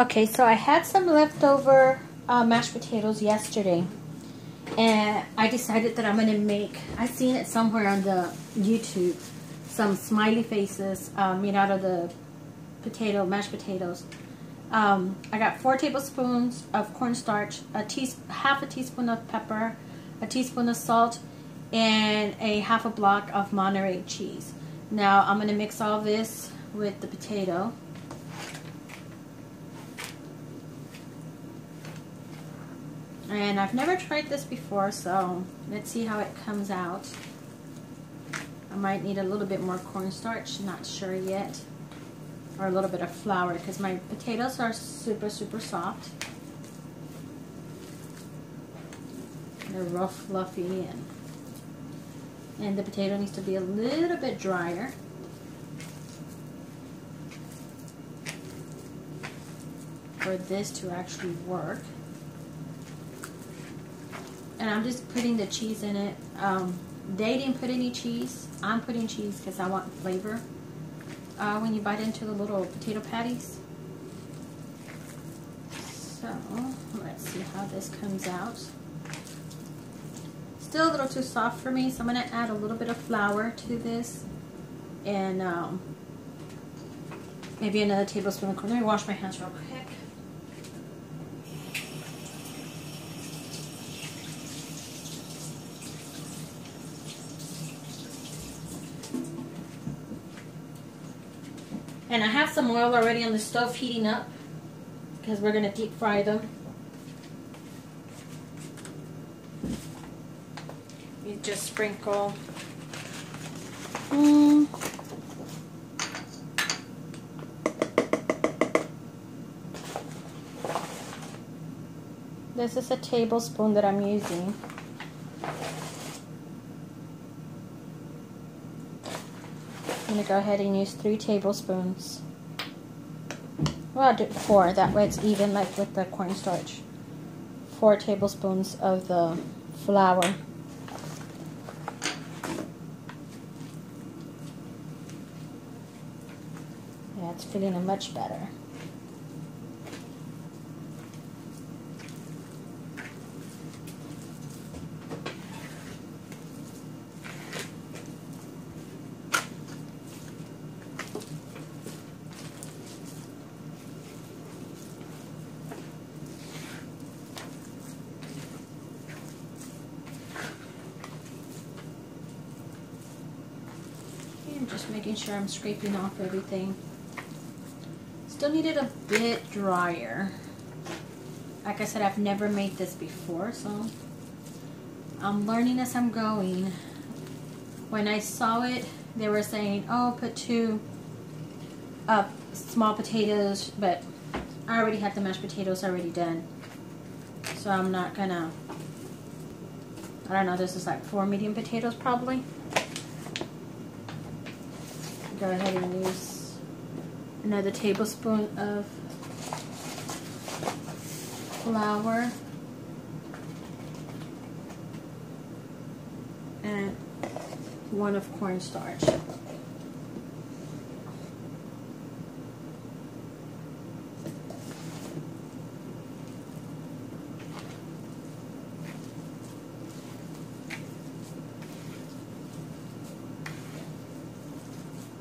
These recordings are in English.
Okay, so I had some leftover uh, mashed potatoes yesterday. And I decided that I'm going to make, I seen it somewhere on the YouTube, some smiley faces um, made out of the potato, mashed potatoes. Um, I got four tablespoons of cornstarch, a half a teaspoon of pepper, a teaspoon of salt, and a half a block of Monterey cheese. Now I'm going to mix all this with the potato. And I've never tried this before, so let's see how it comes out. I might need a little bit more cornstarch, not sure yet. Or a little bit of flour, because my potatoes are super, super soft. They're real fluffy, and, and the potato needs to be a little bit drier. for this to actually work and I'm just putting the cheese in it. Um, they didn't put any cheese. I'm putting cheese because I want flavor uh, when you bite into the little potato patties. So, let's see how this comes out. Still a little too soft for me, so I'm going to add a little bit of flour to this. And um, maybe another tablespoon of corn. Let me wash my hands real quick. And I have some oil already on the stove heating up because we're going to deep fry them. You just sprinkle. Mm. This is a tablespoon that I'm using. To go ahead and use three tablespoons. Well, I'll do four. That way it's even like with the cornstarch. Four tablespoons of the flour. Yeah, it's feeling much better. Just making sure I'm scraping off everything. Still need it a bit drier. Like I said, I've never made this before, so I'm learning as I'm going. When I saw it, they were saying, oh, put two uh, small potatoes, but I already had the mashed potatoes already done. So I'm not gonna, I don't know, this is like four medium potatoes probably go ahead and use another tablespoon of flour and one of cornstarch.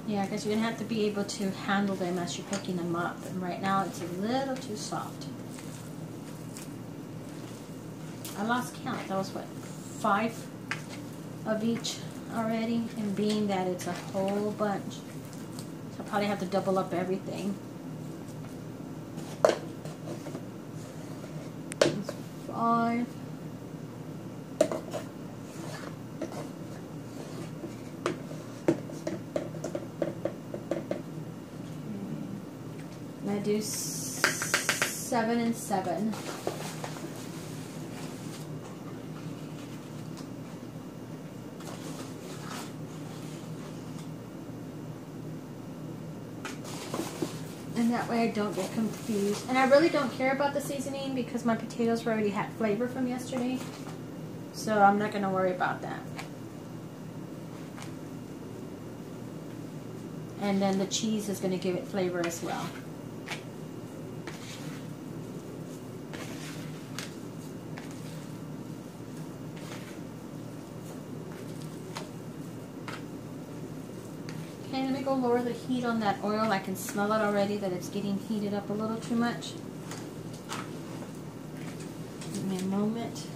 Yeah, because you're going to have to be able to handle them as you're picking them up. And right now it's a little too soft. I lost count. That was what, five of each already? And being that it's a whole bunch, I'll probably have to double up everything. It's five. Do seven and seven. And that way I don't get confused. And I really don't care about the seasoning because my potatoes already had flavor from yesterday. So I'm not going to worry about that. And then the cheese is going to give it flavor as well. go lower the heat on that oil. I can smell it already that it's getting heated up a little too much. Give me a moment.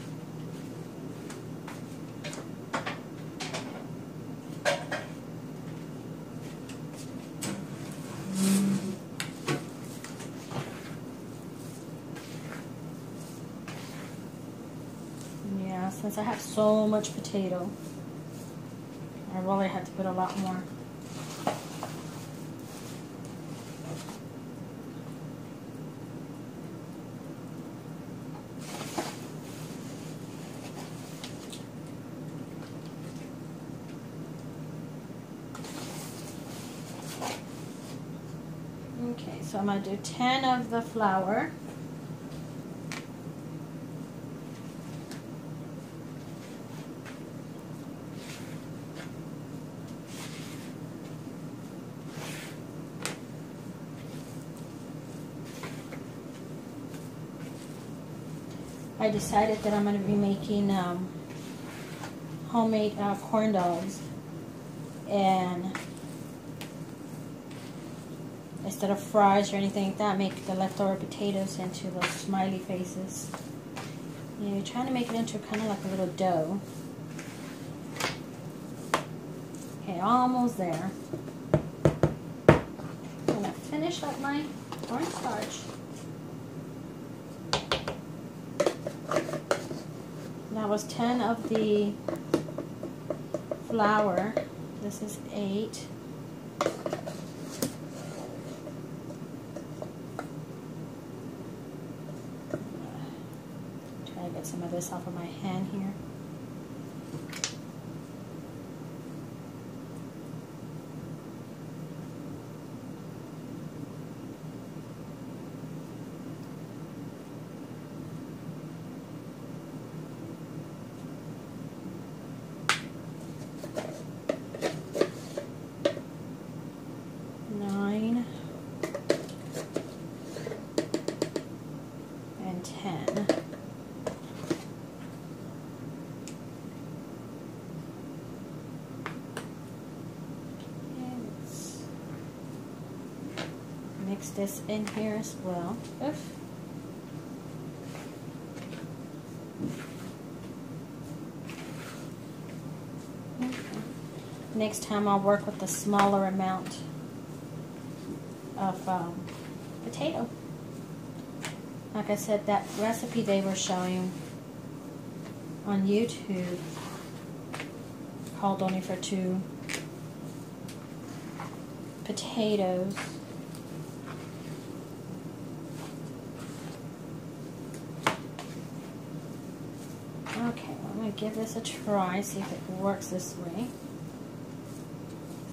Yeah, since I have so much potato, I really had to put a lot more. Okay, so I'm going to do 10 of the flour. I decided that I'm going to be making um, homemade uh, corn dogs and instead of fries or anything like that make the leftover potatoes into those smiley faces and you're trying to make it into kind of like a little dough okay almost there I'm going to finish up my cornstarch That was 10 of the flour. This is 8. Try to get some of this off of my hand here. nine, and ten. And let's mix this in here as well. Oof. Okay. Next time I'll work with a smaller amount of um, potato. Like I said, that recipe they were showing on YouTube called only for two potatoes. Okay, I'm give this a try, see if it works this way.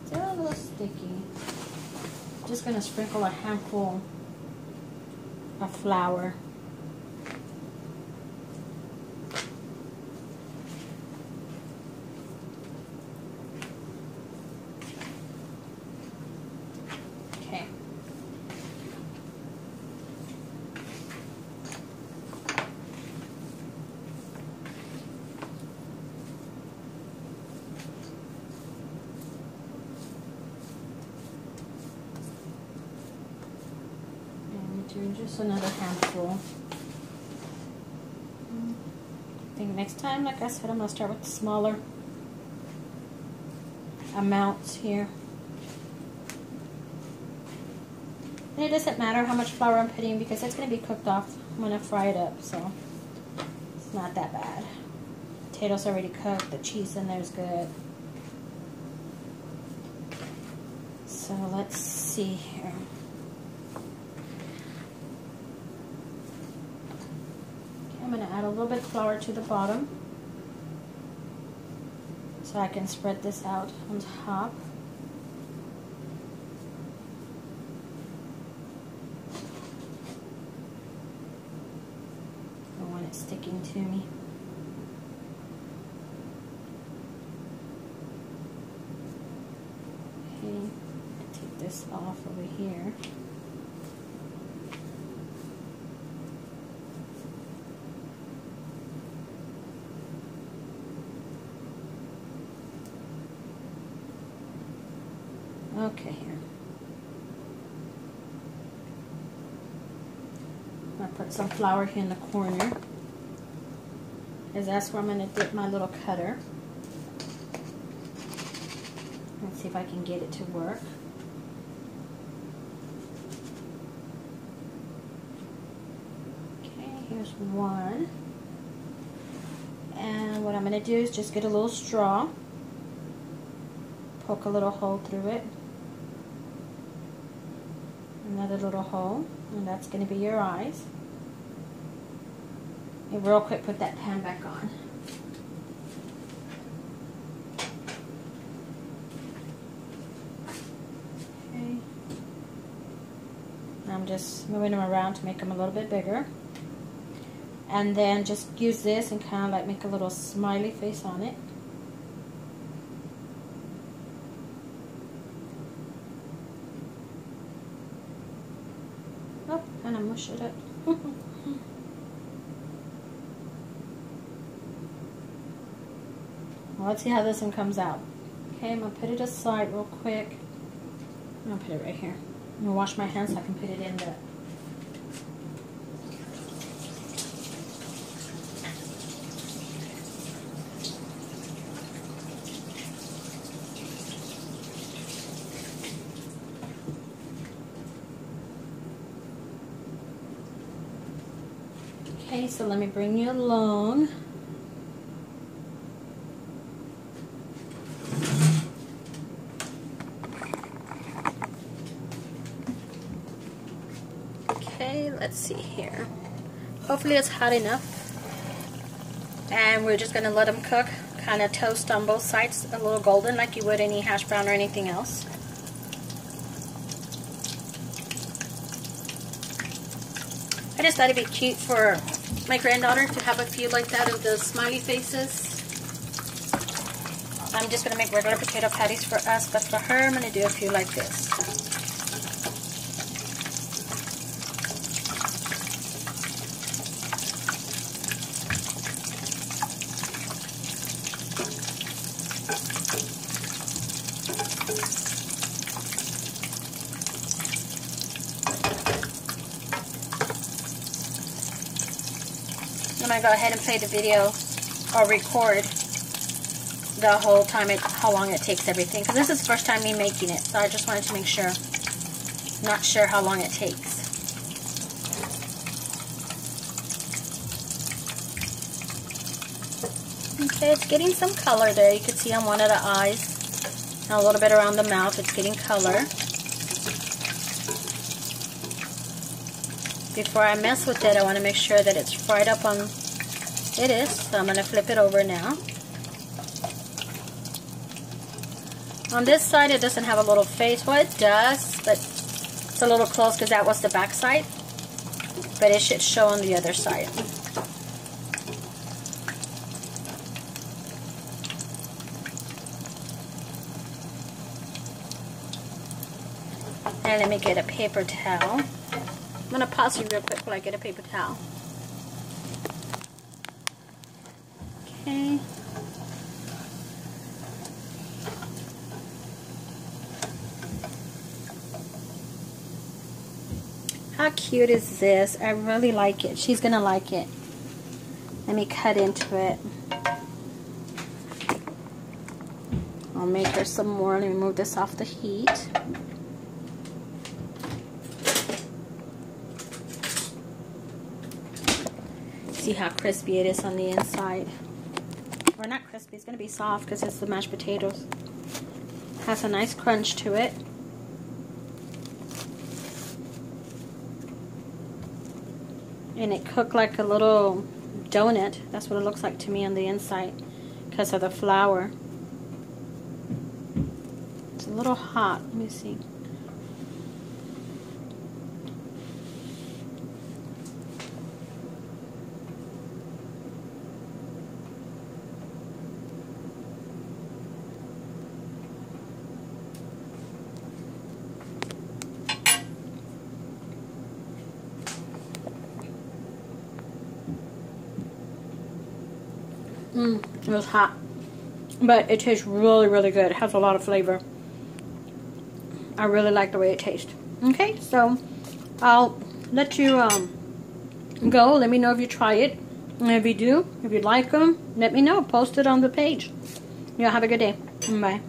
Still a little sticky just going to sprinkle a handful of flour. Okay. Do just another handful. I think next time, like I said, I'm going to start with the smaller amounts here. And it doesn't matter how much flour I'm putting because it's going to be cooked off when I fry it up, so it's not that bad. Potatoes already cooked, the cheese in there is good. So let's see here. I'm going to add a little bit flour to the bottom so I can spread this out on top. I want it sticking to me. Okay, take this off over here. Okay, here. I'm going to put some flour here in the corner. Because that's where I'm going to dip my little cutter. Let's see if I can get it to work. Okay, here's one. And what I'm going to do is just get a little straw, poke a little hole through it, another little hole, and that's going to be your eyes. And real quick, put that pan back on. Okay. I'm just moving them around to make them a little bit bigger and then just use this and kind of like make a little smiley face on it. Mush it well, let's see how this one comes out. Okay, I'm going to put it aside real quick. I'm going to put it right here. I'm going to wash my hands so I can put it in the Okay, so let me bring you along. Okay, let's see here. Hopefully it's hot enough. And we're just going to let them cook, kind of toast on both sides, a little golden like you would any hash brown or anything else. I just thought it'd be cute for my granddaughter to have a few like that of the smiley faces. I'm just going to make regular potato patties for us, but for her I'm going to do a few like this. Go ahead and play the video or record the whole time, it, how long it takes everything. Because this is the first time me making it, so I just wanted to make sure. Not sure how long it takes. Okay, it's getting some color there. You can see on one of the eyes. And a little bit around the mouth, it's getting color. Before I mess with it, I want to make sure that it's fried up on it is, so I'm going to flip it over now. On this side, it doesn't have a little face. Well, it does, but it's a little close because that was the back side. But it should show on the other side. And let me get a paper towel. I'm going to pause you real quick while I get a paper towel. Okay. How cute is this? I really like it. She's going to like it. Let me cut into it. I'll make her some more. Let me move this off the heat. See how crispy it is on the inside not crispy, it's going to be soft because it's the mashed potatoes. Has a nice crunch to it. And it cooked like a little donut. That's what it looks like to me on the inside because of the flour. It's a little hot. Let me see. Mm, it was hot. But it tastes really, really good. It has a lot of flavor. I really like the way it tastes. Okay, so I'll let you um, go. Let me know if you try it. And if you do, if you like them, let me know. Post it on the page. Y'all have a good day. Bye.